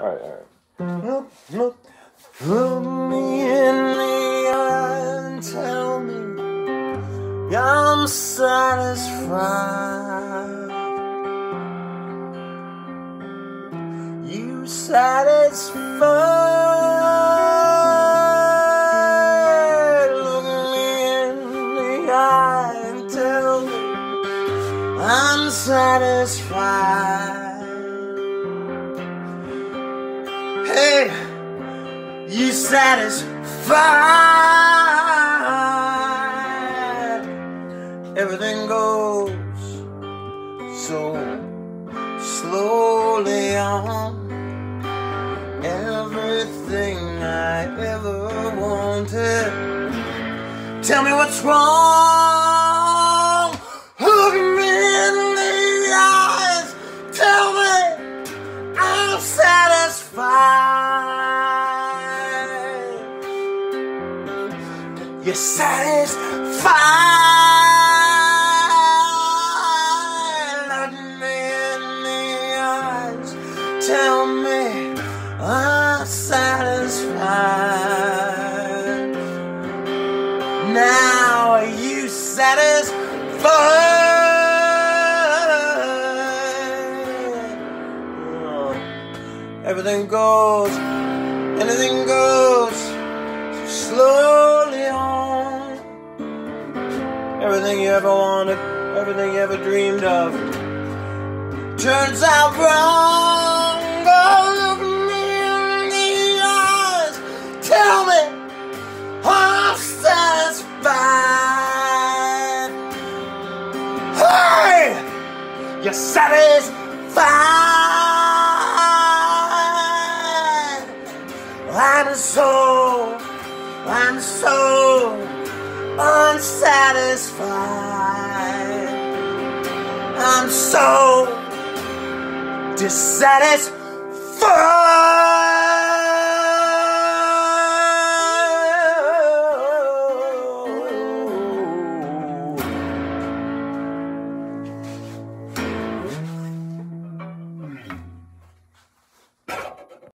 All right, all right. Look, look, look me in the eye and tell me I'm satisfied. You satisfied. Look me in the eye and tell me I'm satisfied. You satisfied? Everything goes so slowly on. Everything I ever wanted. Tell me what's wrong. You're satisfied. Look me in the eyes. Tell me I'm satisfied. Now are you satisfied? Everything goes, anything goes slowly Everything you ever wanted, everything you ever dreamed of, turns out wrong. Oh, look me in the eyes, tell me I'm satisfied. Hey, you're satisfied. I'm so, I'm so unsatisfied. So dissatisfied.